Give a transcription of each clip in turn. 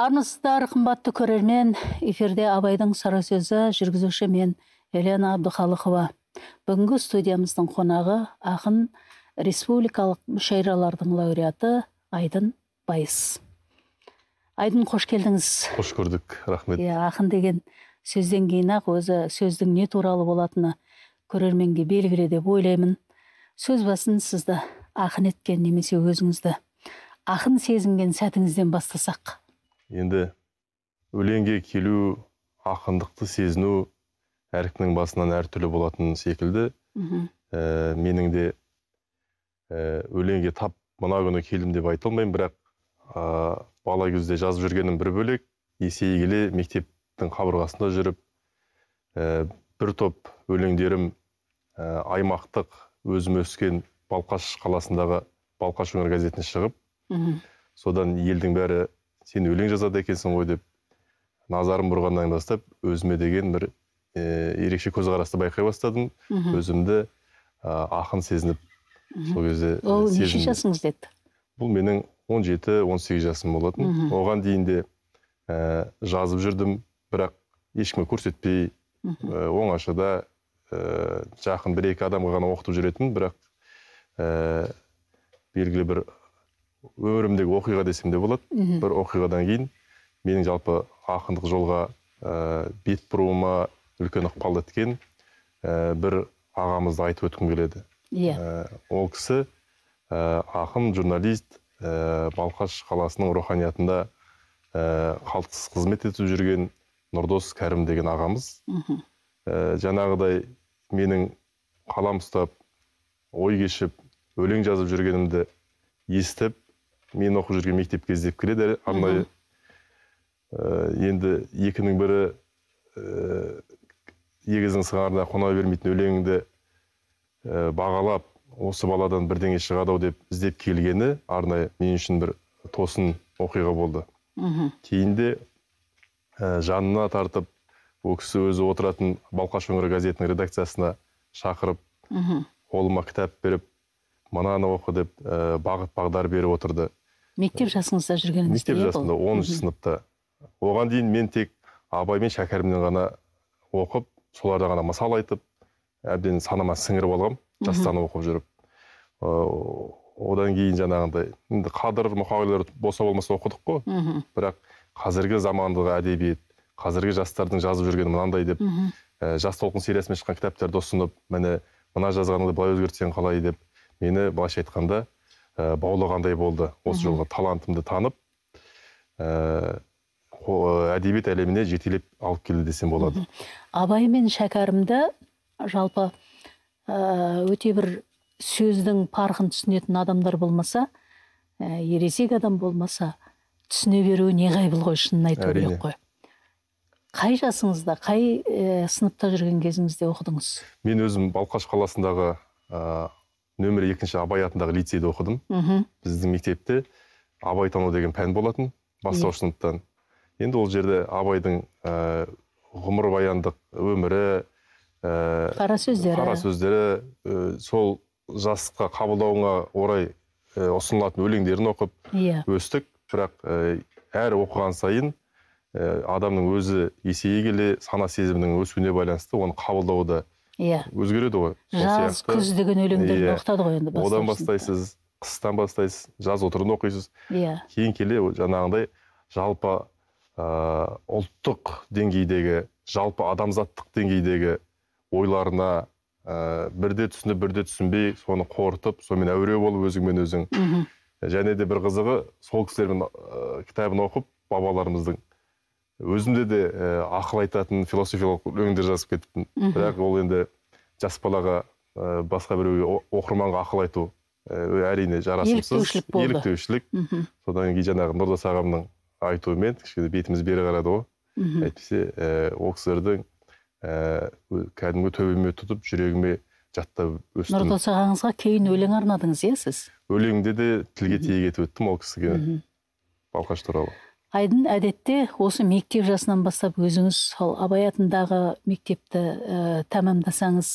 армысыздар қымбатты көрермен. Эфирде абайдың сара сөзі жүргізуші мен елена әбдіхалықова. Бүгінгі студиямыздың қонағы ақын республикалық мүшәйралардың лауреаты айдын байыс. Айдын қош келдіңіз. Қош көрдік рахмет. Иә ақын деген сөзден кейін ақ өзі сөздің не туралы болатыны көрерменге белгілі деп ойлаймын. Сөз басын сізді ақын еткен немесе өзіңізді ақын сезінген сәтіңізден бастасақ. Енді өлеңге келу ақындықты сезіну әркімнің басынан әртүрлі болатын секілді. Мхм. Ә, менің де ә, өлеңге тап мына күні келдім деп айта алмаймын бірақ ә, бала кезде жазып жүргенім бір бөлек. Есейе келе мектептің қабырғасында жүріп ә, бір топ өлеңдерім аймақтық өзім өскен балқаш қаласындағы балқаш өңір газетіне шығып мхм. содан елдің бәрі сен өлең жазады екенсің ғой деп назарын бұрғаннан бастап өзіме деген бір ә, ерекше көзқарасты байқай бастадым. Мхм. Өзімді ә, ақын сезініп сол кезде ол неше жасыңызда еді бұл менің 17-18 жасым болатын. Мгм. оған дейін де ә, жазып жүрдім бірақ ешкімге көрсетпей мхм. ә, оңашада ә, жақын бір екі адамға ғана оқытып жүретін бірақ ә, белгілі бір өмірімдегі оқиға десем де болады. Бір оқиғадан кейін менің жалпы ақындық жолға ә, бет бұруыма үлкен ықпал еткен ә, бір ағамызды айтып өткім келеді. Иә. Ә, ол кісі ә, ақын журналист ә, балқаш қаласының руханиятында ә, қалтқысыз қызмет етіп жүрген нұрдос кәрім деген ағамыз. Мхм. Ә, жаңағыдай менің қалам ұстап ой кешіп өлең жазып жүргенімді естіп мен оқып жүрген мектепке іздеп келеді арнайы Ә, енді екінің бірі ә, егіздің сыңарына қона бермейтін өлеңіңді ә, бағалап осы баладан бірдеңе шығады ау деп іздеп келгені арнайы мен үшін бір тосын оқиға болды. Мхм. Кейін де ә, жанына тартып ол кісі өзі отыратын балқаш өңірі газетінің редакциясына шақырып мхм. қолыма кітап беріп мынаны оқы деп ә, бағыт бағдар беріп отырды. Мектеп жасыңызда жүргеніңізде мектеп иә жасында оныншы сыныпта. Оған дейін мен тек абай мен шәкәрімнен ғана оқып солардан ғана мысал айтып әбден санама сіңіріп алғам жастан оқып жүріп. Ыыы, одан кейін жаңағындай енді қадыр мұқағилар болса болмаса оқыдық қой. Мхм бірақ қазіргі замандағы әдебиет қазіргі жастардың жазып жүргені мынандай деп ә, жас толқын сериясымен шыққан кітаптарды ұсынып міне мына жазғаныңды былай өзгертсең қалай деп мені былайша айтқанда ә, баулығандай болды. Осы жолғы талантымды танып ә, әдебиет әлеміне жетелеп алып келді десем болады. Абай мен шәкәрімді жалпы ә, өте бір сөздің парқын түсінетін адамдар болмаса ә, ересек адам болмаса түсіне беруі неғайбыл ғой шынын айту керек қой. Қай жасыңызда қай ә, сыныпта жүрген кезіңізде оқыдыңыз? Мен өзім балқаш қаласындағы ә, нөмір екінші абай атындағы лицейде оқыдым. Мхм. Біздің мектепте абайтану деген пән болатын бастауыш сыныптан енді ол жерде абайдың ә, ғұмыр баяндық өмірі ә, қара сөздері. қара сөздері ә, сол жасқа қабылдауыңа орай ә, ұсынылатын өлеңдерін оқып иә. өстік. Бірақ ә, әр оқыған сайын ә, адамның өзі есейе келе сана сезімінің өсуіне байланысты оны қабылдауы да иә. өзгереді ғой жаз күз деген өлеңдерді Иә. оқытады ғой енді одан бастайсыз қыстан бастайсыз жаз отырын оқисыз. Иә. Кейін келе жаңағындай жалпы ә, ұлттық деңгейдегі жалпы адамзаттық деңгейдегі ойларына ә, бірде түсініп бірде түсінбей соны қорытып сонымен әуре болып өзіңмен өзің. Және де бір қызығы сол кісілердің ә, кітабын оқып бабаларымыздың өзімде де ә, ақыл айтатын философиялық өлеңдер жазып мхм. бірақ ол енді жас балаға ә, басқа біреуге оқырманға ақыл айту ә, әрине жарасымсыз. Еліктеушілік содан кейін жаңағы нұрдос ағамның айтуымен кішкене бетіміз бері қарады ғой. Әйтпесе ә, ол кісілердің ә, кәдімгі төбеме тұтып жүрегіме жаттап өстім. Нұрдос ағаңызға кейін өлең арнадыңыз иә сіз? Өлеңде де тілге тиек етіп өттім ол кісіге. Балқаш туралы. Айдын әдетте осы мектеп жасынан бастап өзіңіз сол абай атындағы мектепті ә, тәмамдасаңыз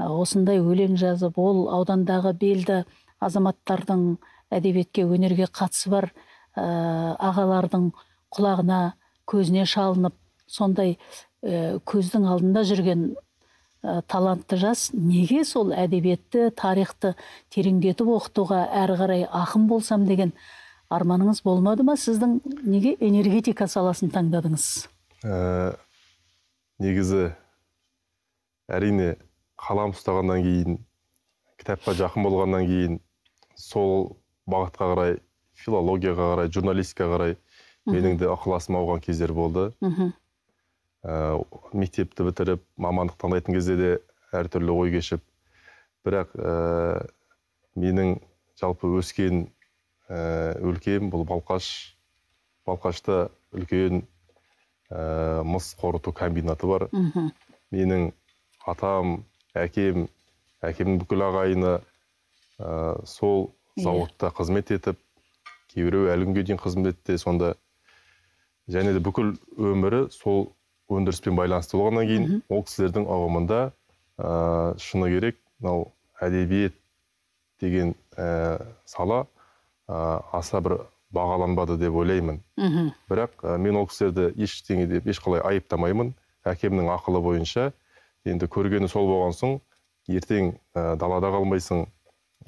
ә, осындай өлең жазып ол аудандағы белді азаматтардың әдебиетке өнерге қатысы бар ә, ағалардың құлағына көзіне шалынып сондай ә, көздің алдында жүрген ә, талантты жас неге сол әдебиетті тарихты тереңдетіп оқытуға әрі қарай ақын болсам деген арманыңыз болмады ма? Сіздің неге энергетика саласын таңдадыңыз? Ә, негізі әрине қалам ұстағаннан кейін кітапқа жақын болғаннан кейін сол бағытқа қарай филологияға қарай журналистикаға қарай менің де ықыласым ауған кездер болды. Мхм ә, мектепті бітіріп мамандық таңдайтын кезде де әртүрлі ой кешіп. Бірақ ә, менің жалпы өскен ә, өлкем бұл балқаш балқашта үлкен мыс қорыту комбинаты бар. Мхм. Менің атам әкем әкемнің бүкіл ағайыны ә, сол Иә. зауытта қызмет етіп кейбіреуі әлі күнге дейін қызметте сонда және де бүкіл өмірі сол өндіріспен байланысты болғаннан кейін ол кісілердің ұғымында ә, шыны керек мынау әдебиет деген ә, сала аса бір бағаланбады деп ойлаймын. Мхм. Бірақ мен ол кісілерді ештеңе деп ешқалай айыптамаймын. Әкемнің ақылы бойынша енді көргені сол болған соң ертең ә, далада қалмайсың.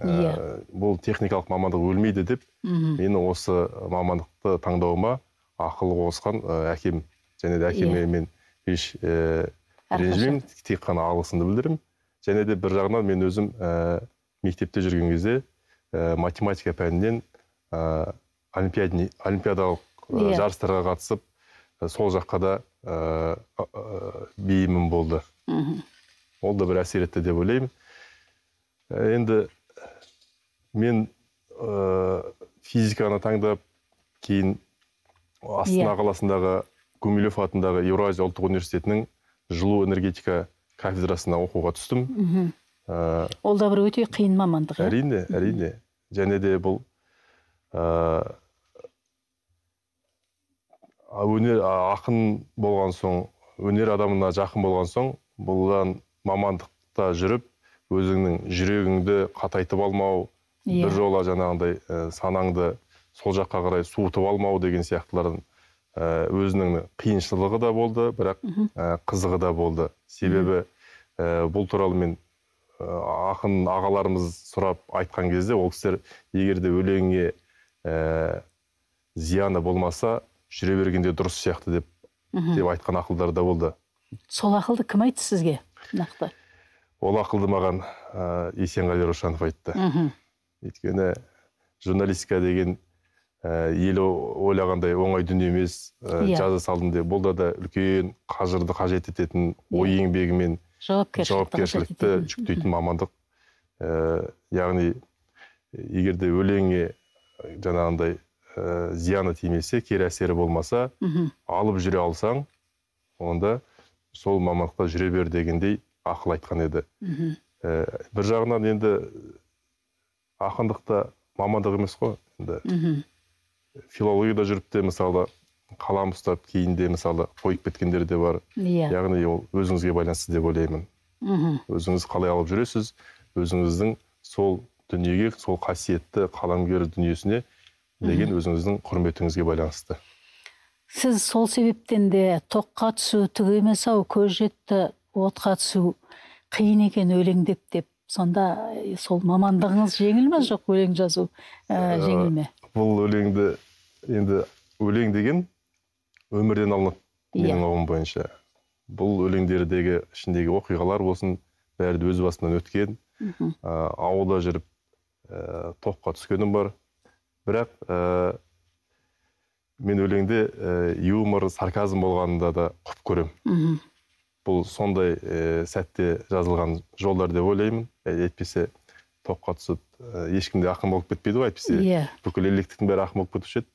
Ә, бұл техникалық мамандық өлмейді деп мхм. мені осы мамандықты таңдауыма ақыл қосқан ә, әкем және де әкеме Иә. мен еш ә, ренжімеймін тек қана алғысымды білдіремін және де бір жағынан мен өзім ә, мектепте жүрген кезде ә, математика пәнінен ә, олимпиадный олимпиадалық ә, Иә. жарыстарға қатысып ә, сол жаққа да ә, бейімім болды. Мхм. Ол да бір әсер етті деп ойлаймын. Енді мен ә, физиканы таңдап кейін астана Иә. қаласындағы гумилев атындағы еуразия ұлттық университетінің жылу энергетика кафедрасына оқуға түстім. Мхм. Ол да бір өте қиын мамандық иә? әрине әрине. Және де бұл өнер а, ақын болған соң өнер адамына жақын болған соң бұдан мамандықта жүріп өзіңнің жүрегіңді қатайтып алмау Иә. бір жола жаңағындай ә, санаңды сол жаққа қарай суытып алмау деген сияқтылардың ә, өзінің қиыншылығы да болды бірақ ә, қызығы да болды себебі ә, бұл туралы мен ақын ағаларымыз сұрап айтқан кезде ол кісілер егер де өлеңіңе ә, зияны болмаса жүре бергенде дұрыс сияқты деп мхм. деп айтқан ақылдар да болды. Сол ақылды кім айтты сізге нақты? Ол ақылды маған ә, есенғали рушанов айтты. Мхм. Өйткені журналистика деген ә, ел о- ойлағандай оңай дүние емес ә, Иә. жаза салдым деп. Бұл да да үлкен қажырды қажет ететін ой еңбегімен жауапкершілікті жүктейтін мамандық. Ә, яғни егер де өлеңе жаңағындай ә, зияны тимесе кері әсері болмаса мхм. алып жүре алсаң онда сол мамандықта жүре бер дегендей ақыл айтқан еді. Мхм. Ә, бір жағынан енді ақындық та мамандық емес қой енді. Мхм. Филологияда жүріп те мысалы қалам ұстап кейін де мысалы қойып кеткендер де бар. Иә. Яғни ол өзіңізге байланысты деп ойлаймын. Мхм. Өзіңіз қалай алып жүресіз? Өзіңіздің сол дүниеге сол қасиетті қаламгер дүниесіне деген өзіңіздің құрметіңізге байланысты. Сіз сол себептен де тоққа түсу түк емес ау көз жетті отқа түсу қиын екен өлең деп сонда сол мамандығыңыз жеңіл ме? Жоқ өлең жазу ә, жеңіл ме? бұл өлеңді енді өлең деген өмірден алынады Иә. менің ұғымым бойынша. Бұл өлеңдердегі ішіндегі оқиғалар болсын бәрі өз басымнан өткен мхм ә, ауылда жүріп ә, тоққа түскенім бар бірақ ә, мен өлеңде ә, юмор сарказм болғанында да құп көремін бұл сондай ә, сәтте жазылған жолдар деп ойлаймын. Әйтпесе тоққа түсіп ә, ешкім де ақын болып кетпейді ғой әйтпесе. Иә. Бүкіл електіктің бәрі ақын болып кетуші еді.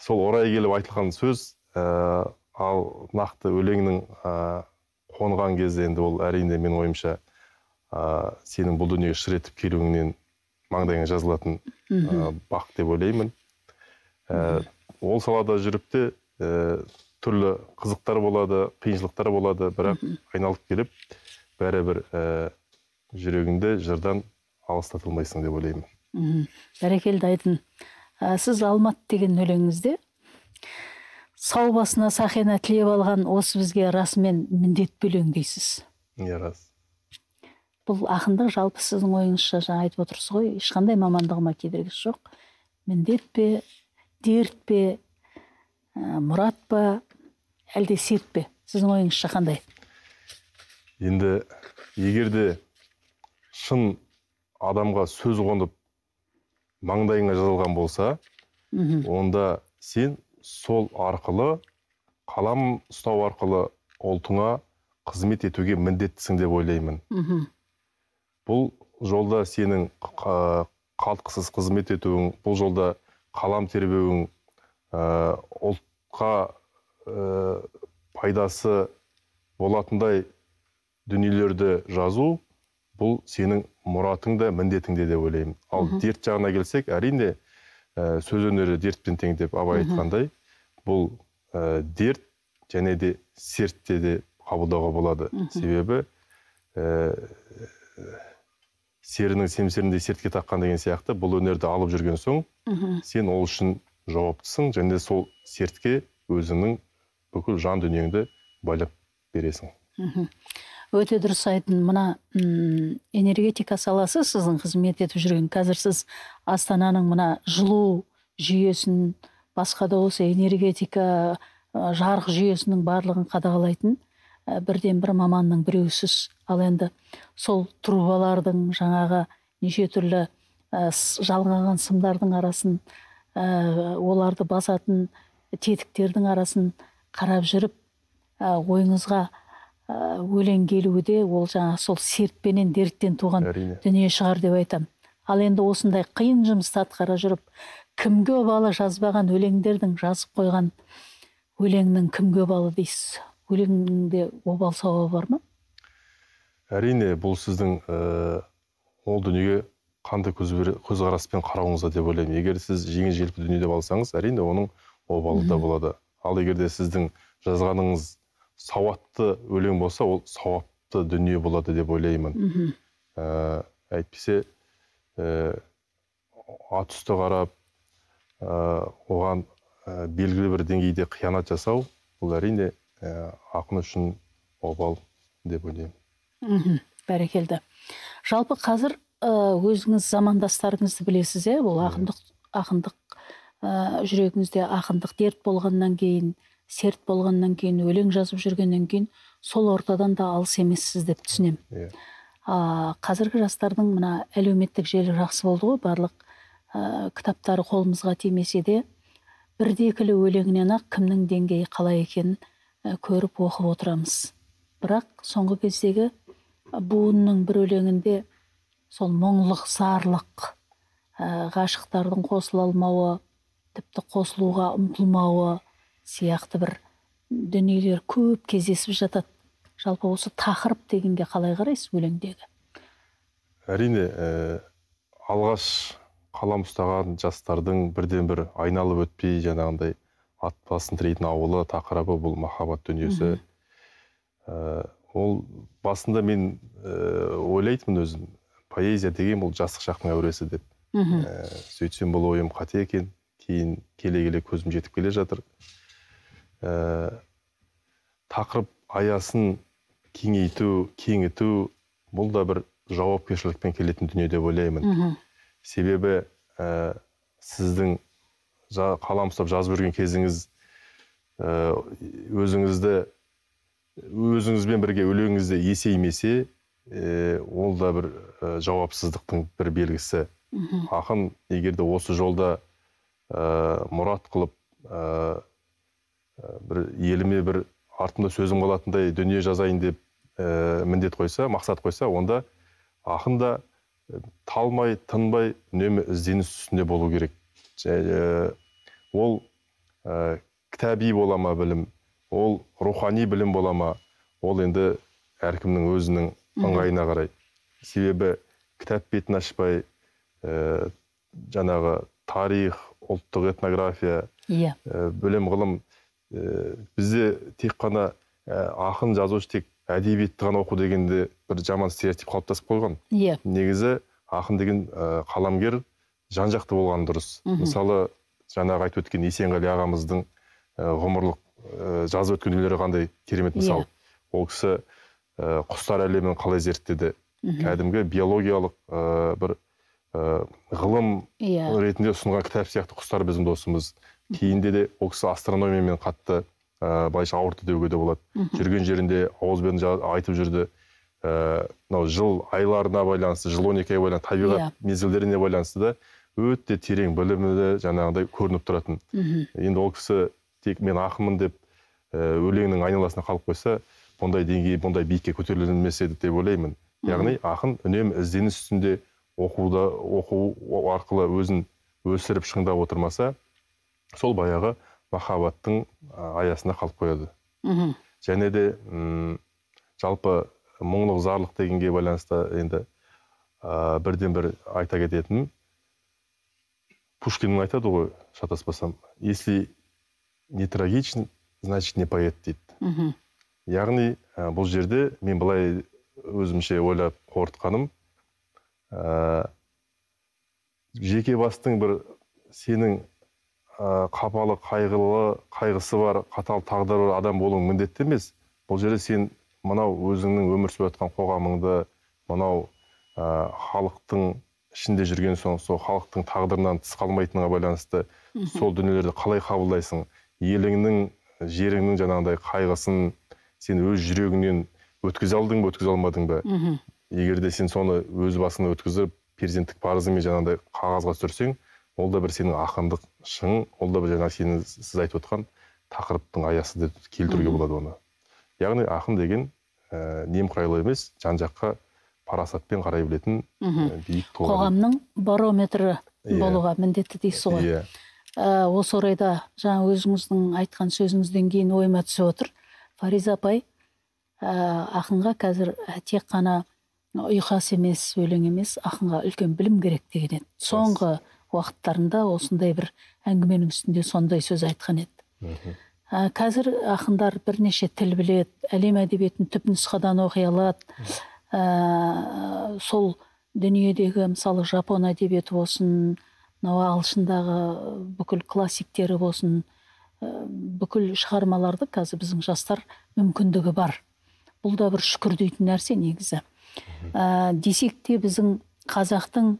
Сол орай келіп айтылған сөз ә, ал нақты өлеңнің ә, қонған кезде енді ол әрине менің ойымша ә, сенің бұл дүниеге шыр етіп келуіңнен маңдайыңа жазылатын ә, бақ деп ойлаймын. Ә, ол салада жүріп те ә, түрлі қызықтар болады қиыншылықтар болады бірақ айналып келіп бәрібір ә, жүрегіңді жырдан алыстатылмайсың деп ойлаймын. Мхм. бәрекелді айдын. Ә, сіз алмат деген өлеңіңізде сау басына сақина тілеп алған осы бізге расымен міндетті өлең дейсіз. Иә рас. Бұл ақындық жалпы сіздің ойыңызша жаңа айтып отырсыз ғой ешқандай мамандығыма кедергісі жоқ. Міндет пе дерт пе ә, мұрат па әлде серт пе? Сіздің ойыңызша қандай? Енді егер де шын адамға сөз қонып маңдайыңа жазылған болса мхм. онда сен сол арқылы қалам ұстау арқылы ұлтыңа қызмет етуге міндеттісің деп ойлаймын. Бұл жолда сенің қа- қалтқысыз қызмет етуің бұл жолда қалам тербеуің ә, ұлтқа ә, пайдасы болатындай дүниелерді жазу бұл сенің мұратың да міндетің де деп ойлаймын. Ал дерт жағына келсек әрине ә, сөз өнері дертпен тең деп абай айтқандай бұл ә, дерт және де сертте де қабылдауға болады. Себебі ә, серінің семсеріндей сертке таққан деген сияқты бұл өнерді алып жүрген соң мхм. сен ол үшін жауаптысың және сол сертке өзіңнің бүкіл жан дүниеңді байлап бересің. Мхм. Өте дұрыс айттың. Мына м, энергетика саласы сіздің қызмет етіп жүрген. Қазір сіз астананың мына жылу жүйесін басқа да осы энергетика жарық жүйесінің барлығын қадағалайтын. Ә, бірден бір маманның біреусіз ал енді сол трубалардың жаңағы неше түрлі ә, жалғаған сымдардың арасын ә, оларды басатын тетіктердің арасын қарап жүріп ә, ойыңызға ә, өлең келуі де ол жаңағы сол сертпенен дерттен туған әрине. дүние шығар деп айтамын ал енді осындай қиын жұмысты атқара жүріп кімге обалы жазбаған өлеңдердің жазып қойған өлеңнің кімге обалы дейсіз? Өлеңде обал сауабы бар ма? Әрине бұл сіздің ә, ол дүниеге қандай көзқараспен қарауыңызда деп ойлаймын. Егер сіз жеңіл желпі дүние деп алсаңыз әрине оның обалы да болады. Ал егер де сіздің жазғаныңыз сауатты өлең болса ол сауапты дүние болады деп ойлаймын. Мхм ә, әйтпесе ә, ат үсті қарап ә, оған ә, белгілі бір деңгейде қиянат жасау бұл әрине ә, ақын үшін обал деп ойлаймын. Мхм бәрекелді. Жалпы қазір ә, өзіңіз замандастарыңызды білесіз иә? Бұл ақындық ақындық ә, жүрегіңізде ақындық дерт болғаннан кейін серт болғаннан кейін өлең жазып жүргеннен кейін сол ортадан да алыс емессіз деп түсінемін. Иә. А, қазіргі жастардың мына әлеуметтік желі жақсы болды ғой барлық ә, кітаптары қолымызға тимесе де бірді екілі өлеңінен ақ кімнің деңгейі қалай екенін ә, көріп оқып отырамыз. Бірақ соңғы кездегі буынның бір өлеңінде сол мұңлық зарлық ә, ғашықтардың қосыла алмауы тіпті қосылуға ұмтылмауы сияқты бір дүниелер көп кездесіп жатады. Жалпы осы тақырып дегенге қалай қарайсыз өлеңдегі? Әрине ә, алғаш қалам ұстаған жастардың бірден бір айналып өтпей жаңағындай ат басын тірейтін ауылы тақырыбы бұл махаббат дүниесі Ә, ол басында мен ә, ойлайтынмын өзім поэзия деген бұл жастық шақтың әуресі деп. Мхм. Ә, сөйтсем бұл ойым қате екен кейін келе келе көзім жетіп келе жатыр. Ә, тақырып аясын кеңейту кеңіту бұл да бір жауапкершілікпен келетін дүние деп ойлаймын. Мхм. Себебі ә, сіздің қалам ұстап жазып жүрген кезіңіз ә, өзіңізді өзіңізбен бірге өлеңіңізді есеймесе ә, ол да бір ә, жауапсыздықтың бір белгісі. Мхм. Ақын егер де осы жолда ә, мұрат қылып ә, бір еліме бір артымда сөзім қалатындай дүние жазайын деп ә, міндет қойса мақсат қойса онда ақын да талмай тынбай үнемі ізденіс үстінде болу керек. Ол ә, кітаби бола ма білім ол рухани білім бола ма ол енді әркімнің өзінің ыңғайына қарай себебі кітап бетін ашпай ә, жаңағы тарих ұлттық этнография иә білім ғылым ә, бізде тек қана ә, ақын жазушы тек әдебиетті ғана оқу дегенде бір жаман стереотип қалыптасып қойған иә негізі ақын деген ә, қаламгер жан жақты болған дұрыс. Мгм. мысалы жаңағы айтып өткен есенғали ағамыздың ғұмырлық ә, жазып өткен дүниелері қандай керемет мысал. Ол кісі ә, құстар әлемін қалай зерттеді? Кәдімгі биологиялық ә, бір ә, ғылым иә. ретінде ұсынған кітап сияқты құстар біздің досымыз. Кейінде де ол кісі астрономиямен қатты ә, былайша ауырды деуге де болады. Жүрген жерінде ауызбен айтып жүрді. Ә, мынау жыл айларына байланысты жыл он екі ай байланысты табиғат Иә. мезгілдеріне байланысты да өте терең білімі жаңағыдай көрініп тұратын мхм. енді ол кісі тек мен ақынмын деп ә, өлеңнің айналасына қалып қойса бұндай деңгей бұндай биікке көтерілмес еді деп ойлаймын яғни ақын үнемі ізденіс үстінде оқуда оқу арқылы өзін өсіріп шыңдап отырмаса сол баяғы махаббаттың аясында қалып қояды мхм. және де м, жалпы мұңлық зарлық дегенге байланысты енді ә, бірден бір айта кететінім пушкин айтады ғой шатаспасам если не трагичен значит не поэт дейді. Мхм. яғни ә, бұл жерде мен былай өзімше ойлап қорытқаным ә, жеке бастың бір сенің ә, қапалы қайғылы қайғысы бар қатал тағдыры бар адам болуың міндетті емес. Бұл жерде сен мынау өзіңнің өмір сүріп жатқан қоғамыңды мынау ә, халықтың ішінде жүрген соң сол халықтың тағдырынан тыс қалмайтыныңа байланысты сол дүниелерді қалай қабылдайсың? Еліңнің жеріңнің жаңағыдай қайғысын сен өз жүрегіңнен өткізе алдың ба өткізе алмадың ба? Мхм. егер де сен соны өз басыңа өткізіп перзенттік парызыңмен жаңағыдай қағазға түсірсең ол да бір сенің ақындық шыңың ол да бір жаңағы сенің сіз айтып отқан тақырыптың аясы деп келтіруге болады оны. Яғни ақын деген ә, немқұрайлы емес жан жаққа парасатпен қарай білетін биік тұлға қоғамның барометрі Иә. болуға міндетті дейсіз ғой. Иә. Осы орайда жаңа өзіңіздің айтқан сөзіңізден кейін ойыма түсіп отыр. Фариза апай ә, ақынға қазір тек қана ұйқас емес өлең емес ақынға үлкен білім керек деген еді. Соңғы уақыттарында осындай бір әңгіменің үстінде сондай сөз айтқан еді. Ә, қазір ақындар бірнеше тіл біледі әлем әдебиетін түпнұсқадан оқи алады. Ә, сол дүниедегі мысалы жапон әдебиеті болсын мынау ағылшындағы бүкіл классиктері болсын ә, бүкіл шығармаларды қазір біздің жастар мүмкіндігі бар. Бұл да бір шүкір дейтін нәрсе негізі. Ә, десек те біздің қазақтың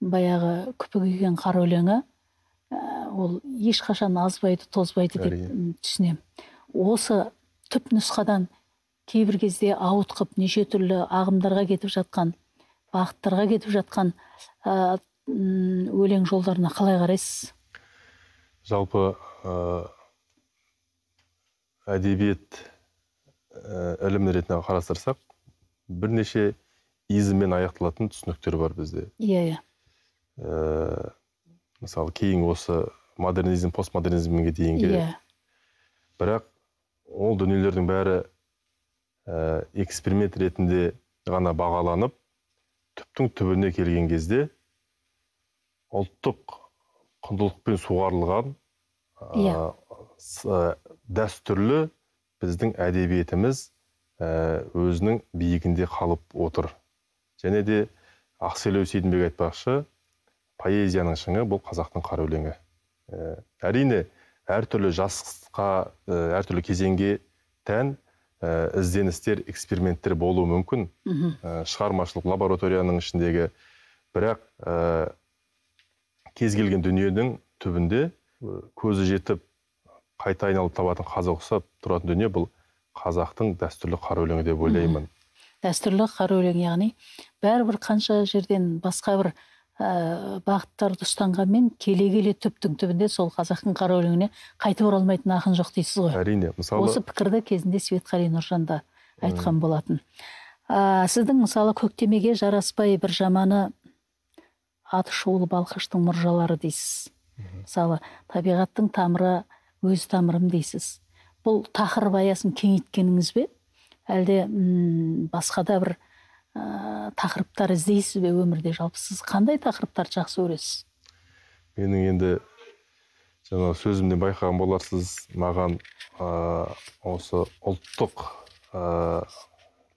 баяғы күпі киген қара өлеңі ә, ол ешқашан азбайды тозбайды деп түсінемін. Осы түп нұсқадан кейбір кезде ауытқып неше түрлі ағымдарға кетіп жатқан бағыттарға кетіп жатқан ә, өлең жолдарына қалай қарайсыз? Жалпы ә, әдебиет ә, ілімі ретінде қарастырсақ бірнеше изіммен аяқталатын түсініктер бар бізде. Иә иә. Ә, мысалы кейін осы модернизм постмодернизмге дейінгі. Иә. Бірақ ол дүниелердің бәрі ә, эксперимент ретінде ғана бағаланып түптің түбіне келген кезде ұлттық құндылықпен суғарылған Иә. ә, дәстүрлі біздің әдебиетіміз ә, өзінің биігінде қалып отыр және де ақселеу сейдімбек айтпақшы поэзияның шыңы бұл қазақтың қара өлеңі Ә, әрине әртүрлі жасқа ә, әртүрлі кезеңге тән ә, ізденістер эксперименттер болуы мүмкін. Ә, шығармашылық лабораторияның ішіндегі бірақ ә, кез келген дүниенің түбінде көзі жетіп қайта айналып табатын қазақ ұқсап тұратын дүние бұл қазақтың дәстүрлі қара өлеңі деп ойлаймын. Дәстүрлі қара өлең яғни бәрібір қанша жерден басқа бір ә, бағыттарды ұстанғанмен келе келе түптің түбінде сол қазақтың қара өлеңіне қайтып оралмайтын ақын жоқ дейсіз ғой. әрине мысалы осы пікірді кезінде светқали нұржан да айтқан болатын. А, сіздің мысалы көктемеге жараспай бір жаманы аты шулы балқаштың мұржалары дейсіз. Мысалы табиғаттың тамыры өз тамырым дейсіз. Бұл тақырып аясын кеңейткеніңіз бе? Әлде басқа да бір ә, тақырыптар іздейсіз бе өмірде? Жалпы сіз қандай тақырыптарды жақсы көресіз? Менің енді жаңа сөзімнен байқаған боларсыз маған ә, осы ұлттық ә,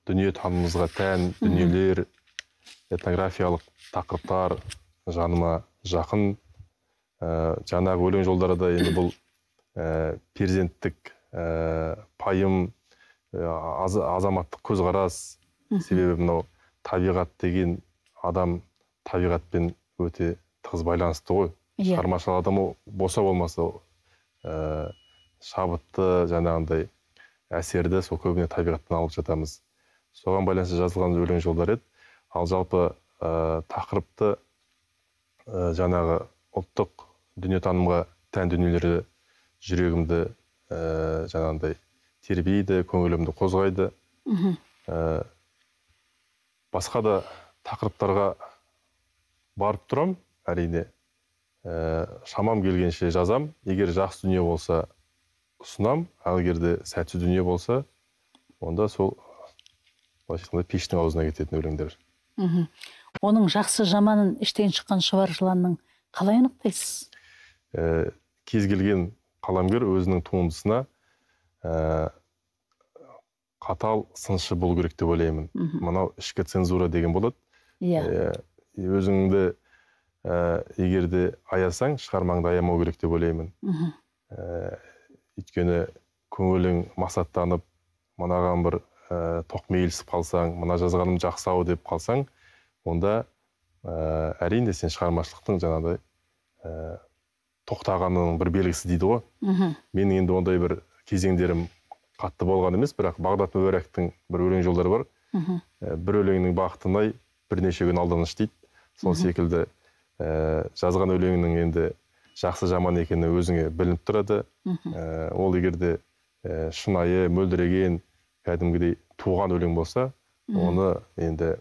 дүниетанымымызға тән дүниелер этнографиялық тақырыптар жаныма жақын. Ә, жаңағы өлең жолдары да енді бұл ә, перзенттік ә, пайым ә, аз- азаматтық көзқарас себебі мынау табиғат деген адам табиғатпен өте тығыз байланысты ғой. Иә. Шығармашыл адамы болса болмаса ә, шабытты жаңағындай әсерді сол көбіне табиғаттан алып жатамыз. Соған байланысты жазылған өлең жолдар еді. Ал жалпы ә, тақырыпты ә, жаңағы ұлттық дүниетанымға тән дүниелері жүрегімді ә, жаңағындай тербейді көңілімді қозғайды. Мхм. ә, басқа да тақырыптарға барып тұрам. Әрине ә, шамам келгенше жазам. Егер жақсы дүние болса ұсынам. Ал егер де сәтсіз дүние болса онда сол былайша айтқанда пештің аузына кететін өлеңдер мхм. оның жақсы жаманын іштен шыққан шұбар жыланның қалай анықтайсыз? Ә, кез келген қаламгер өзінің туындысына ә, қатал сыншы болу керек деп ойлаймын мхм. мынау ішкі цензура деген болады иә Иә, өзіңді ә, егер де аясаң шығармаңды аямау керек деп ойлаймын мхм. ә, өйткені көңілің масаттанып мынаған бір ә, тоқмейілсіп қалсаң мына жазғаным жақсы ау деп қалсаң онда ә, әрине сен шығармашылықтың жаңағыдай ә, тоқтағанының бір белгісі дейді ғой мхм. менің енді ондай бір кезеңдерім қатты болған емес бірақ бағдат мүбәрактың бір өлең жолдары бар. Мхм. Бір өлеңнің бақытын ай бірнеше күн алданыш дейді сол секілді ә, жазған өлеңнің енді жақсы жаман екені өзіңе білініп тұрады. Ә, ол егер де ә, шынайы мөлдіреген кәдімгідей туған өлең болса оны енді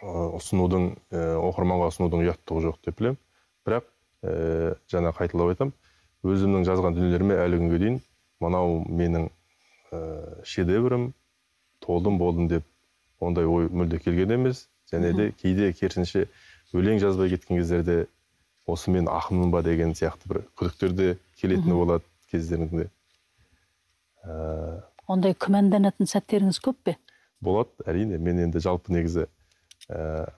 ұсынудың ә, оқырманға ұсынудың ұяттығы жоқ деп білемін. Бірақ ә, жаңа қайталап айтамын өзімнің жазған дүниелеріме әлі күнге дейін мынау менің ә, шедеврім толдым болдым деп ондай ой мүлде келген емес. Және де кейде керісінше өлең жазбай кеткен кездерде осы мен ақынмын ба деген сияқты бір күдіктер де келетіні болады кездерінде. Ә, ондай күмәнданатын сәттеріңіз көп пе? Болады әрине. Мен енді жалпы негізі ә,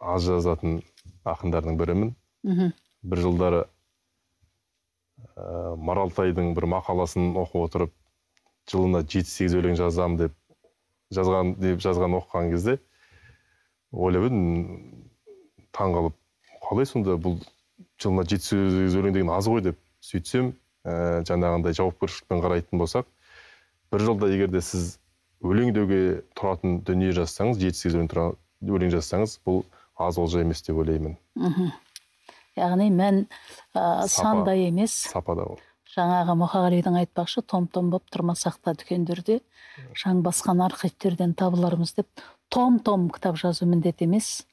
аз жазатын ақындардың бірімін. Мхм. бір жылдары ә, маралтайдың бір мақаласын оқып отырып жылына жеті сегіз өлең жазамын деп жазған деп жазған оқыған кезде ойлап едім таңқалып қалай сонда бұл жылына жеті сегіз өлең деген аз ғой деп сөйтсем ә, жаңағындай жауапкершілікпен қарайтын болсақ бір жылда егер де сіз өлең деуге тұратын дүние жазсаңыз жеті сегіз өлең, өлең жазсаңыз бұл аз олжа емес деп ойлаймын. Мхм. яғни мән ә, санда емес. Сапада ол. Жаңағы мұқағалидың айтпақшы том том боп тұрмасақ та дүкендерде шаң басқан архивтерден табылармыз деп том том кітап жазу міндет емес.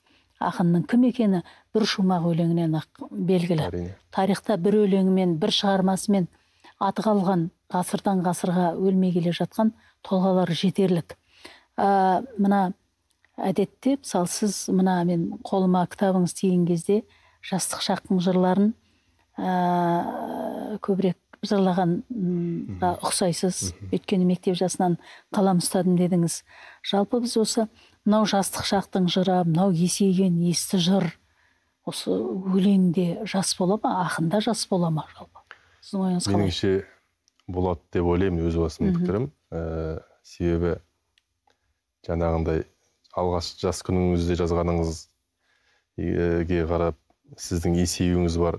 Ақынның кім екені бір шумақ өлеңінен ақ белгілі. әрине. Тарихта бір өлеңімен бір шығармасымен аты қалған ғасырдан ғасырға өлмей келе жатқан тұлғалар жетерлік. Ә, мына әдетте мысалы сіз мына мен қолыма кітабыңыз тиген кезде жастық шақтың жырларын ә, көбірек жырлағанға ұқсайсыз. Өйткені мектеп жасынан қалам ұстадым дедіңіз. Жалпы біз осы мынау жастық шақтың жыры мынау есейген есті жыр осы өлеңде жас бола ма ақында жас бола ма жалпы? Сіздің ойыңыз қалай? Меніңше болады деп ойлаймын өз басымның пікірім. Ә, себебі жаңағындай алғаш жас күніңізде жазғаныңызге қарап сіздің есеюіңіз бар.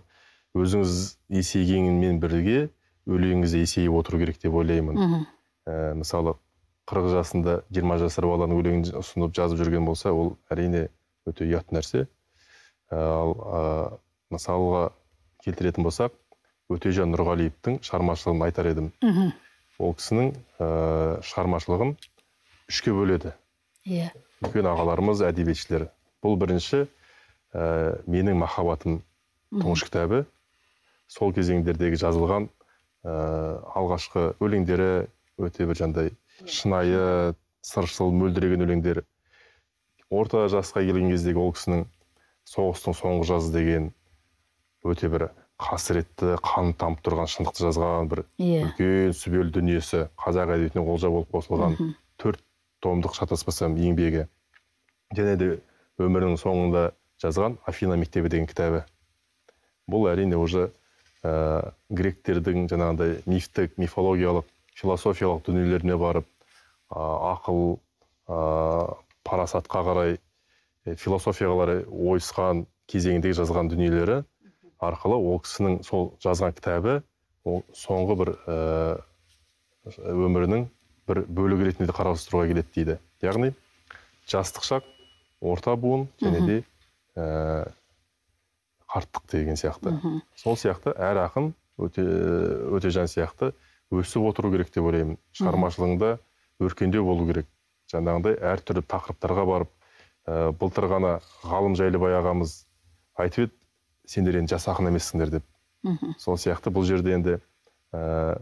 Өзіңіз есейгенмен бірге өлеңіңіз де есейіп отыру керек деп ойлаймын. Мхм. ә, мысалы қырық жасында жиырма жасар баланың өлеңін ұсынып жазып жүрген болса ол әрине өте ұят нәрсе. Ә, ал ә, мысалға келтіретін болсақ өтежан нұрғалиевтің шығармашылығын айтар едім мхм. ол кісінің ә, шығармашылығын үшке бөледі. Иә. Үлкен ағаларымыз әдебиетшілер. Бұл бірінші ә, менің махаббатым тұңғыш кітабы. Сол кезеңдердегі жазылған ә, алғашқы өлеңдері өте бір жандай шынайы сыршыл мөлдіреген өлеңдер. Орта жасқа келген кездегі ол кісінің соғыстың соңғы жазы деген өте бір қасіретті қан тамып тұрған шындықты жазған бір иә. үлкен сүбелі дүниесі қазақ әдебиетіне олжа болып қосылған төрт томдық шатаспасам еңбегі. Және де өмірінің соңында жазған афина мектебі деген кітабы. Бұл әрине уже ә, гректердің жаңағындай мифтік мифологиялық философиялық дүниелеріне барып ә, ақыл ә, парасатқа қарай ә, философияға қарай ойысқан кезеңіндегі жазған дүниелері арқылы ол кісінің сол жазған кітабы ол соңғы бір ә, өмірінің бір бөлігі ретінде де қарастыруға келеді дейді. Яғни жастық шақ орта буын және де ә, қарттық деген сияқты. Мхм. сол сияқты әр ақын өте өтежан сияқты. Өсіп отыру керек деп ойлаймын. Шығармашылығында өркендеу болу керек. Жаңағындай әртүрлі тақырыптарға барып ә, былтыр ғана ғалым жайлыбай ағамыз айтып еді сендер енді жас ақын емессіңдер деп. Мхм. сол сияқты бұл жерде енді ә,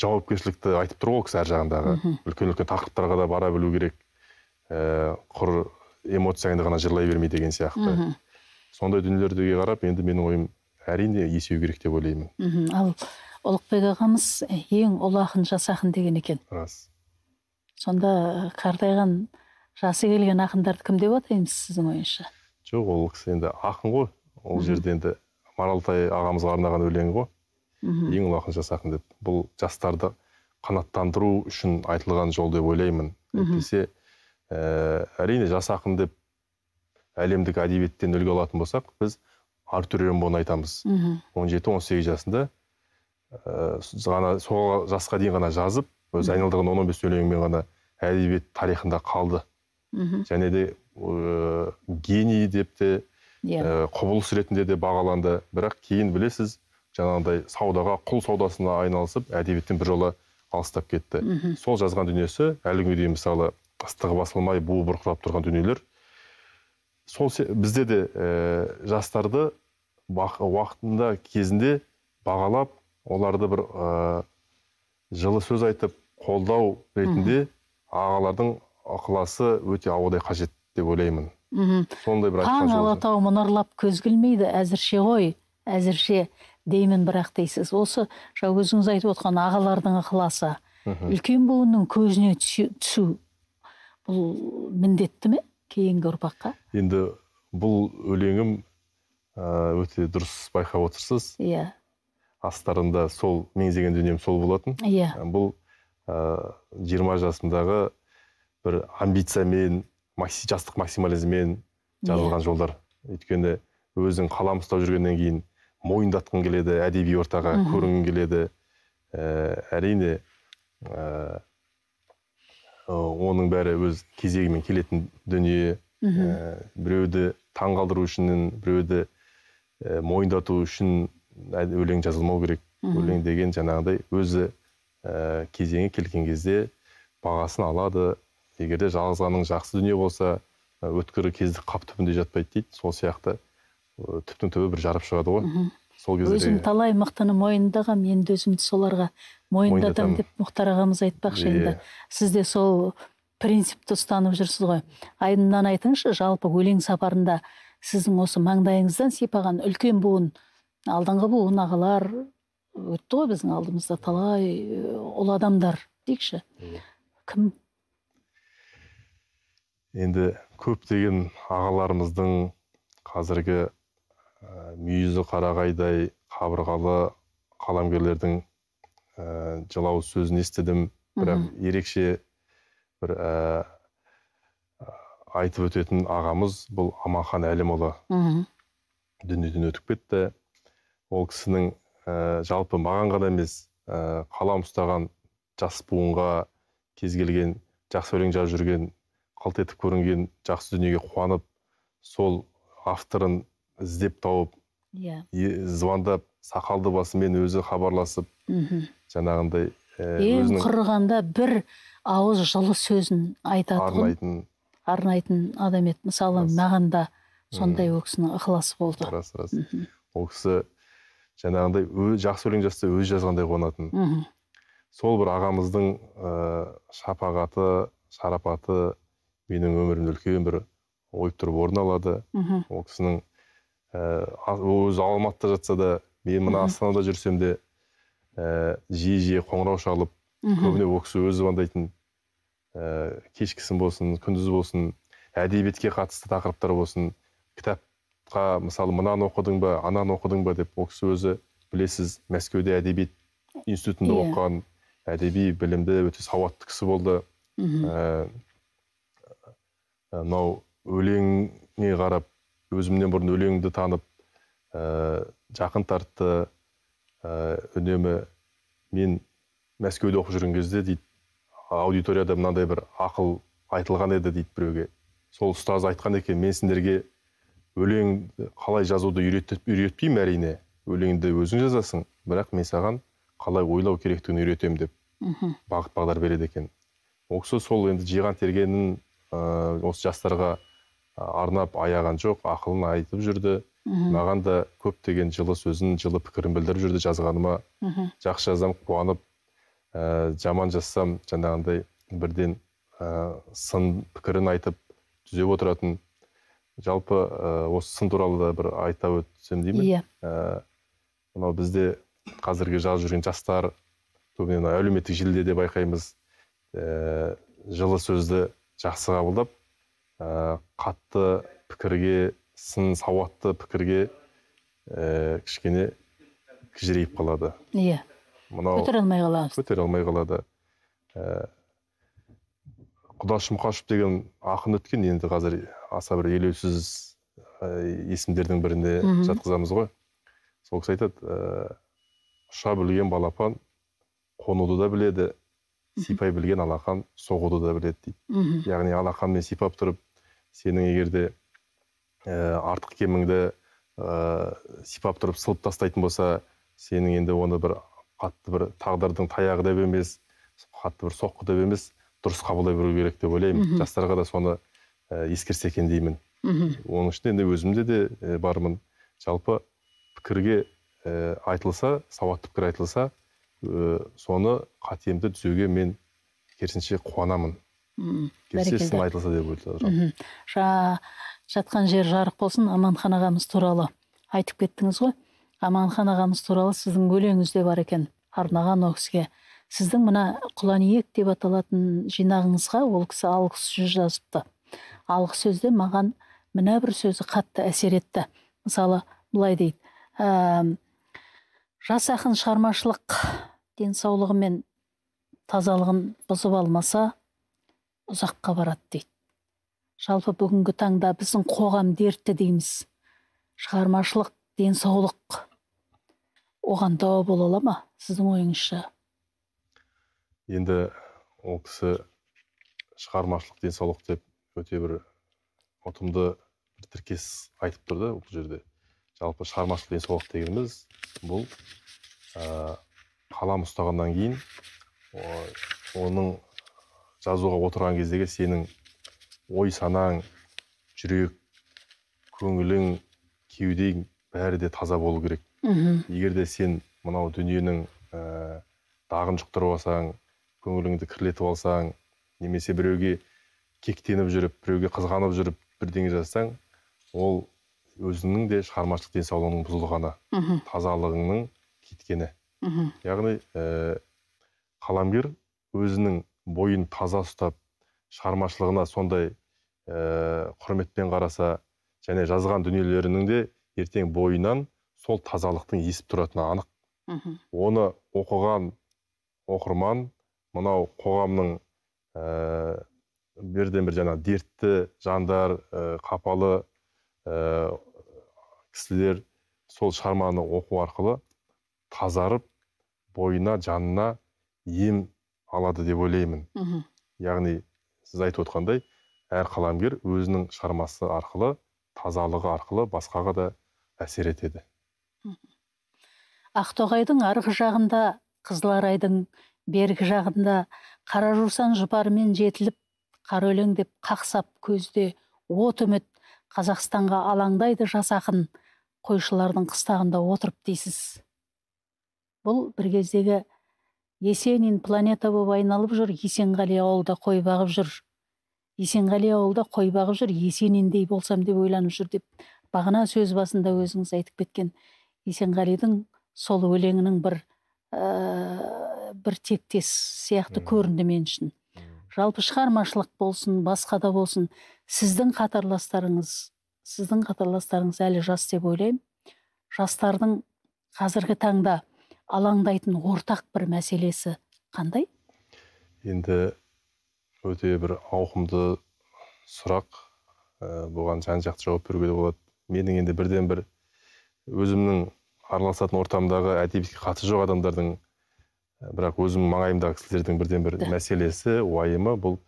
жауапкершілікті айтып тұр ғой кісі әр жағындағы. Үлкен үлкен тақырыптарға да бара білу керек. Ә, құр эмоцияңды ғана жырлай бермей деген сияқты. Сондай дүниелерге қарап енді менің ойым әрине есею керек деп ойлаймын. Мхм. ал ұлықбек ағамыз ең ұлы ақын жас ақын деген екен. Рас. Сонда қартайған жасы келген ақындарды кім деп атаймыз сіздің ойыңызша? Жоқ ол кісі енді ақын ғой. Ол жерде енді маралтай ағамызға арнаған өлеңі ғой. Мхм. ең ұлы ақын жас ақын деп. Бұл жастарды қанаттандыру үшін айтылған жол деп ойлаймын. Әйтпесе ә, әрине жас ақын деп әлемдік әдебиеттен үлгі алатын болсақ біз артур рембоны айтамыз. Мхм. 17-18 жасында. Ә, ғана сол жасқа дейін ғана жазып өзі айналдырған 15 өлеңімен ғана әдебиет тарихында қалды. Мхм. және де ә, гений деп те иә. құбылыс ретінде де бағаланды. Бірақ кейін білесіз жаңағыдай саудаға құл саудасына айналысып әдебиеттен біржола алыстап кетті. Мхм. сол жазған дүниесі әлі күнге дейін мысалы ыстығы басылмай буы бұрқырап тұрған дүниелер сол бізде де ә, жастарды бақ- уақытында кезінде бағалап оларды бір ә, жылы сөз айтып қолдау ретінде ағалардың ықыласы өте ауадай қажет деп ойлаймын. Мхм. сондай бір таң алатау мұнарлап көз келмейді әзірше ғой әзірше деймін бірақ дейсіз. Осы жаңа өзіңіз айтып отқан ағалардың ықыласы үлкен буынның көзіне түсу бұл міндетті ме? Кейінгі ұрпаққа? Енді бұл өлеңім өте дұрыс байқап отырсыз. Иә. Астарында сол меңзеген дүнием сол болатын. Иә. Бұл ә, 20 жасымдағы бір амбициямен макси, жастық максимализммен жазылған жолдар. Өйткені өзің қалам ұстап жүргеннен кейін мойындатқың келеді әдеби ортаға көрінгің келеді. Ә, әрине ә, оның бәрі өз кезегімен келетін дүние. Мхм. ә, біреуді таңғалдыру үшін біреуді ә, мойындату үшін өлең жазылмау керек өлең деген жаңағыдай өзі ә, кезеңі келген кезде бағасын алады. Егер де жалғызғаның жақсы дүние болса өткір кездік қап түбінде жатпайды дейді. Сол сияқты түптің түбі бір жарып шығады ғой. Мхм. Сол кезде өзім талай мықтыны мойындағам енді өзімді соларға мойындатам Мойындатамын. деп мұхтар ағамыз айтпақшы енді. Иә. сіз де сол принципті ұстанып жүрсіз ғой. Айдыннан айтыңызшы жалпы өлең сапарында сіздің осы маңдайыңыздан сипаған үлкен буын алдыңғы буын ағалар өтті ғой біздің алдымызда талай ұлы адамдар дейікші? Кім? Енді көптеген ағаларымыздың қазіргі мүйізі қарағайдай қабырғалы қаламгерлердің ә, жылау сөзін естідім. Бірақ ерекше бір ә, айтып өтетін ағамыз бұл аманхан әлімұлы. Мхм. дүниеден өтіп кетті. Ол кісінің ә, жалпы маған ғана емес ә, қалам ұстаған жас буынға кез келген жақсы өлең жазып жүрген қалт етіп көрінген жақсы дүниеге қуанып сол авторын іздеп тауып иә. Звондап сақалды басымен өзі хабарласып мхм. жаңағындай ә, ең өзінің құрығанда бір ауыз жылы сөзін айтатұғын арнайтын. арнайтын адам еді. Мысалы маған да сондай ол кісінің ықыласы болды. Рас рас. Ол кісі жаңағындай жақсы өлең жазса өзі жазғандай қуанатын мхм. сол бір ағамыздың ә, шапағаты шарапаты менің өмірімде үлкен бір ойып тұрып орын алады. Мхм. ол кісінің ә, ол өзі алматыда жатса да мен мына астанада жүрсем де ә, жиі жиі қоңырау шалып көбіне ол кісі өзі звондайтын ә, кешкісін болсын күндіз болсын әдебиетке қатысты тақырыптар болсын. Кітапқа мысалы мынаны оқыдың ба ананы оқыдың ба? деп ол кісі өзі білесіз мәскеуде әдебиет институтында Иә. оқыған әдеби білімді өте сауатты кісі болды. Мхм. Мынау өлеңіне қарап өзімнен бұрын өлеңді танып ә, жақын тартты ә, үнемі мен мәскеуде оқып жүрген кезде дейді аудиторияда мынандай бір ақыл айтылған еді дейді біреуге сол ұстаз айтқан екен мен сендерге өлең қалай жазуды үйретіп үйретпеймін әрине өлеңді өзің жазасың бірақ мен саған қалай ойлау керектігін үйретемін деп мхм. бағыт бағдар береді екен ол кісі сол енді жиған тергенін ыыы, осы жастарға арнап аяған жоқ ақылын айтып жүрді. Мхм. маған да көптеген жылы сөзін жылы пікірін білдіріп жүрді жазғаныма. Мхм. жақсы жазсам қуанып ә, жаман жазсам жаңағындай бірден ә, сын пікірін айтып түзеп отыратын. Жалпы ә, осы сын туралы да бір айта өтсем деймін. Иә. Ә, мынау бізде қазіргі жазып жүрген жастар көбіне әлеуметтік желіде де байқаймыз. Ә, жылы сөзді жақсы қабылдап ә, қатты пікірге сын сауатты пікірге ә, кішкене кіжірейіп қалады. Иә. Мынау көтере алмай қаламыз көтере алмай қалады. Ә, құдаш мұқашев деген ақын өткен енді қазір аса бір елеусіз есімдердің біріне жатқызамыз ғой. Сол кісі айтады ә, ұша білген балапан қонуды да біледі сипай білген алақан соғуды да біледі дейді. Мхм. яғни алақанмен сипап тұрып сенің егер де ә, артық кеміңді ә, сипап тұрып сылып тастайтын болса сенің енді оны бір қатты бір тағдырдың таяғы деп емес қатты бір соққы деп емес дұрыс қабылдай білу керек деп ойлаймын мхм. жастарға да соны ә, ескерсе екен деймін мхм. оның ішінде енді өзімде де бармын жалпы пікірге ә, айтылса сауатты пікір айтылса ә, соны қатемді түзеуге мен керісінше қуанамын айтылса деп жатқан жер жарық болсын аманхан ағамыз туралы айтып кеттіңіз ғой. Аманхан ағамыз туралы сіздің өлеңіңіз де бар екен. Арнаған ол кісіге. Сіздің мына құланиек деп аталатын жинағыңызға ол кісі алғыс сөз жазыпты. Алғыс сөзде маған мына бір сөзі қатты әсер етті. Мысалы былай дейді. «Әм, жас ақын шығармашылық денсаулығы мен тазалығын бұзып алмаса ұзаққа барады дейді. Жалпы бүгінгі таңда біздің қоғам дертті дейміз. Шығармашылық денсаулық. Оған дауа бола ала ма сіздің ойыңызша? Енді ол кісі шығармашылық денсаулық деп өте бір ұтымды бір тіркес айтып тұр да бұл жерде. Жалпы шығармашылық денсаулық дегеніміз бұл ә, қалам ұстағаннан кейін оның жазуға отырған кездегі сенің ой санаң жүрек көңілің кеудең бәрі де таза болу керек. Мхм. Егер де сен мынау дүниенің ә, дағын жұқтырып алсаң көңіліңді кірлетіп алсаң немесе біреуге кектеніп жүріп біреуге қызғанып жүріп бірдеңе жазсаң ол өзіңнің де шығармашылық денсаулығының бұзылғаны мхм. тазалығыңның кеткені. Мхм. Яғни ә, қаламгер өзінің бойын таза ұстап шығармашылығына сондай ә, құрметпен қараса және жазған дүниелерінің де ертең бойынан сол тазалықтың есіп тұратыны анық. Мхм. Оны оқыған оқырман мынау қоғамның ә, бірден бір жаңағы дертті жандар ә, қапалы ә, кісілер сол шығарманы оқу арқылы тазарып бойына жанына ем алады деп ойлаймын. Мхм. Яғни сіз айтып отқандай әр қаламгер өзінің шығармасы арқылы тазалығы арқылы басқаға да әсер етеді. Ақтоғайдың арғы жағында қызыларайдың бергі жағында қара жусан жұпарымен жетіліп қара өлең деп қақсап көзде от үміт қазақстанға алаңдайды жас ақын қойшылардың қыстағында отырып дейсіз. Бұл бір кездегі есенин планета болып айналып жүр есенғали ауылда қой бағып жүр. Есенғали ауылда қой бағып жүр есениндей болсам деп ойланып жүр деп бағана сөз басында өзіңіз айтып кеткен есенғалидың сол өлеңінің бір ә, бір тектес сияқты көрінді мен үшін. Жалпы шығармашылық болсын басқа да болсын сіздің қатарластарыңыз сіздің қатарластарыңыз әлі жас деп ойлаймын. Жастардың қазіргі таңда алаңдайтын ортақ бір мәселесі қандай? Енді өте бір ауқымды сұрақ ә, бұған жан жақты жауап беруге де болады. Менің енді бірден бір өзімнің араласатын ортамдағы әдебиетке қатысы жоқ адамдардың ә, бірақ өзімнің маңайымдағы кісілердің бірден бір мәселесі уайымы бұл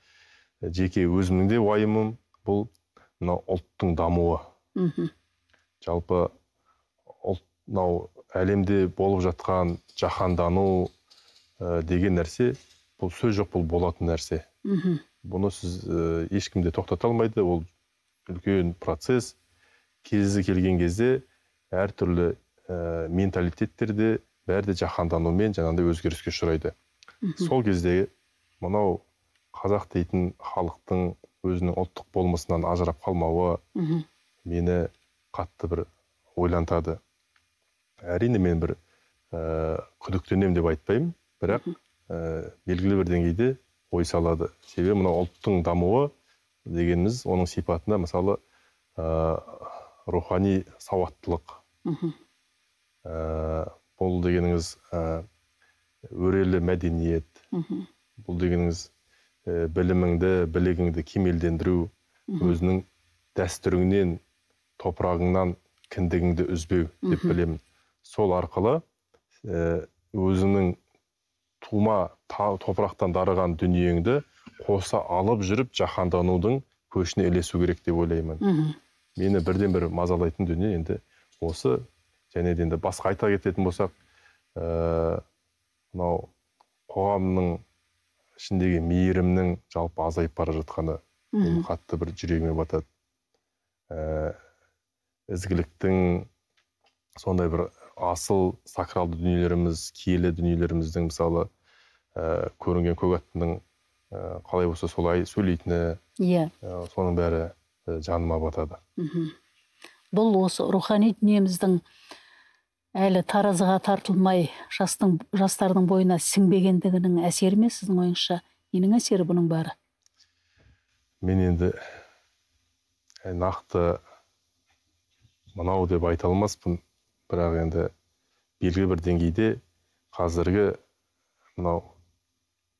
ә, жеке өзімнің де уайымым бұл мынау ұлттың дамуы. Мхм. Жалпы ұлт мынау әлемде болып жатқан жаһандану ә, деген нәрсе бұл сөз жоқ бұл болатын нәрсе. Мхм. Бұны сіз ә, ешкім де тоқтата алмайды. Ол үлкен процесс. Кезі келген кезде әртүрлі ә, менталитеттерде бәрі де жаһанданумен жаңағыдай өзгеріске ұшырайды. Сол кезде мынау қазақ дейтін халықтың өзінің ұлттық болмысынан ажырап қалмауы мхм. мені қатты бір ойлантады. Әрине мен бір ә, күдіктенемін деп айтпаймын. Бірақ ә, белгілі бір деңгейде ой салады. Себебі мынау ұлттың дамуы дегеніміз оның сипатында мысалы ә, рухани сауаттылық. Мхм. ә, бұл дегеніңіз ә, өрелі мәдениет. Мхм. бұл дегеніңіз ә, біліміңді білігіңді кемелдендіру өзінің дәстүріңнен топырағыңнан кіндігіңді үзбеу деп білемін. Сол арқылы өзіңнің тума та- топырақтан дарыған дүниеңді қоса алып жүріп жаһанданудың көшіне ілесу керек деп ойлаймын мхм. мені бірден бір мазалайтын дүние енді осы және де енді басқа айта кететін болсақ ә, мынау қоғамның ішіндегі мейірімнің жалпы азайып бара жатқаны мхм. мені қатты бір жүрегіме батады ә, ізгіліктің сондай бір асыл сакралды дүниелеріміз киелі дүниелеріміздің мысалы ә, көрінген көк аттың ә, қалай болса солай сөйлейтіні иә. ә, соның бәрі ә, жаныма батады. Мхм. бұл осы рухани дүниеміздің әлі таразыға тартылмай жастың жастардың бойына сіңбегендігінің әсері ме? Сіздің ойыңызша ненің әсері бұның бәрі? Мен енді ә, нақты мынау деп айта алмаспын. Бірақ енді белгілі бір деңгейде қазіргі мынау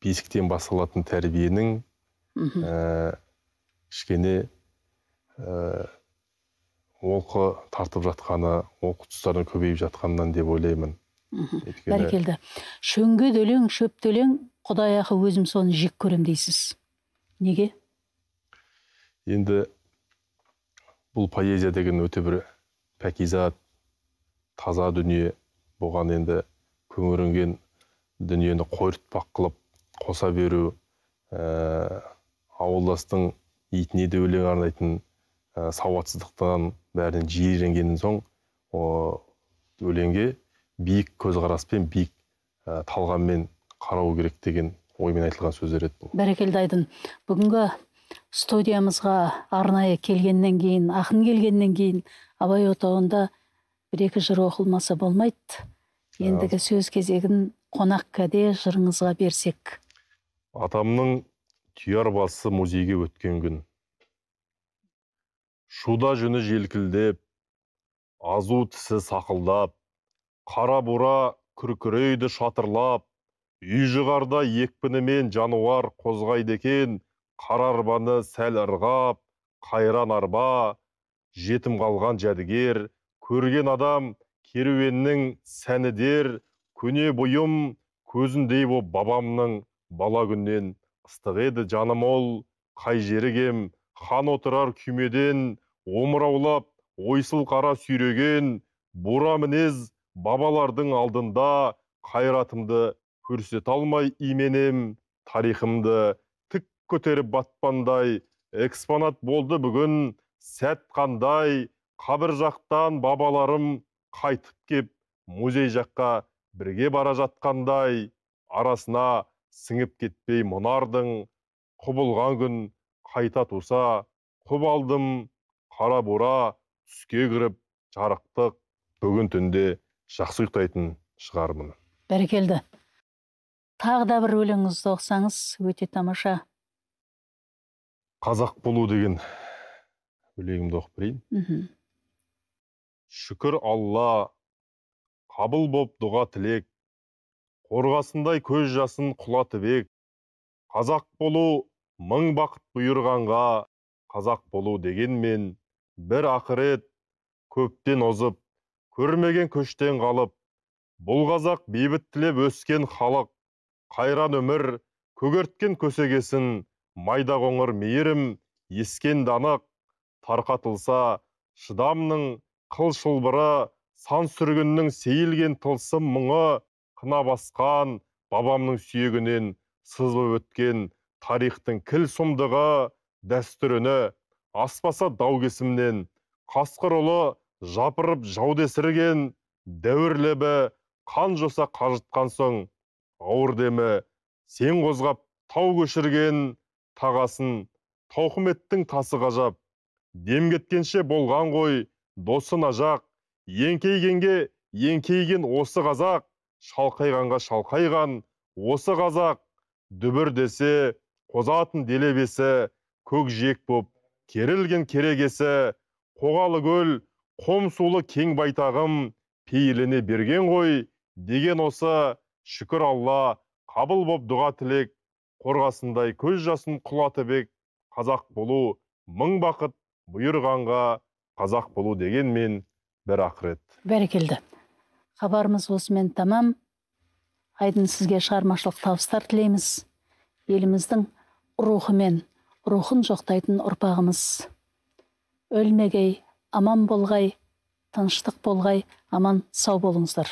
бесіктен басталатын тәрбиенің мхм. ә, кішкене ә, олқы тартып жатқаны олқы тұстардың көбейіп жатқанынан деп ойлаймын мхм. бәрекелді шөңге өлең шөпті өлең құдай ақы өзім соны жек көрем дейсіз неге енді бұл поэзия деген өте бір пәкизат таза дүние бұған енді күңіренген дүниені қойыртпақ қылып қоса беру ә, ауылдастың итіне де өлең арнайтын ә, сауатсыздықтан бәрінен жиіренген соң о, өлеңге биік көзқараспен биік ә, талғаммен қарау керек деген оймен айтылған сөздер еді бұл. Бәрекелді айдын. Бүгінгі студиямызға арнайы келгеннен кейін ақын келгеннен кейін абай отауында бір екі жыр оқылмаса болмайды. Ендігі сөз кезегін қонақ кәде жырыңызға берсек. Атамның түйар басы музейге өткен күн. Шуда жүні желкілдеп азу тісі сақылдап қара бура күркірейді шатырлап үй жығарда екпінімен жануар қозғайды екен қара арбаны сәл ырғап қайран арба жетім қалған жәдігер көрген адам керуеннің сәні дер көне бұйым көзіндей боп бабамның бала күннен ыстық еді жаным ол. Қай жері кем хан отырар күймеден омыраулап ойсыл қара сүйреген бура мінез бабалардың алдында қайратымды көрсете алмай именем. Тарихымды тік көтеріп батпандай экспонат болды бүгін сәт қандай қабір жақтан бабаларым қайтып кеп музей жаққа бірге бара жатқандай арасына сіңіп кетпей мұнардың. Құбылған күн қайта туса құп алдым қара бура түске кіріп жарықтық. Бүгін түнде жақсы ұйықтайтын шығармын. Бәрекелді. Тағы да бір өлеңіңізді оқысаңыз өте тамаша. Қазақ болу деген өлеңімді оқып берейін. Мхм. Шүкір алла қабыл боп дұға тілек қорғасындай көз жасын құлатып ек қазақ болу мың бақыт бұйырғанға қазақ болу дегенмен бір ақырет көптен озып көрмеген көштен қалып бұл қазақ бейбіт тілеп өскен халық қайран өмір көгерткен көсегесін майда қоңыр мейірім ескен данық тарқатылса шыдамның қыл шылбыры сан сүргіннің сейілген тылсым мұңы қына басқан бабамның сүйегінен сызып өткен тарихтың кіл сұмдығы дәстүріні аспаса дау кесімнен қасқыр ұлы жапырып жау десірген дәуір лебі қан жоса қажытқан соң ауыр демі сен қозғап тау көшірген тағасын тауқыметтің тасы ғажап. Дем кеткенше болған ғой досын ажақ еңкейгенге еңкейген осы қазақ шалқайғанға шалқайған осы қазақ. Дүбір десе қозатын делебесі көкжиек боп керілген керегесі қоғалы көл қом сулы кең байтағым пейіліне берген ғой деген осы шүкір алла қабыл боп дұға тілек қорғасындай көз жасын құлатып ек қазақ болу мың бақыт бұйырғанға қазақ болу дегенмен бір ақырет. Бәрекелді. Хабарымыз осымен тамам. Айдын сізге шығармашылық табыстар тілейміз. Еліміздің рухы мен рухын жоқтайтын ұрпағымыз. Өлмегей аман болғай тыныштық болғай аман сау болыңыздар.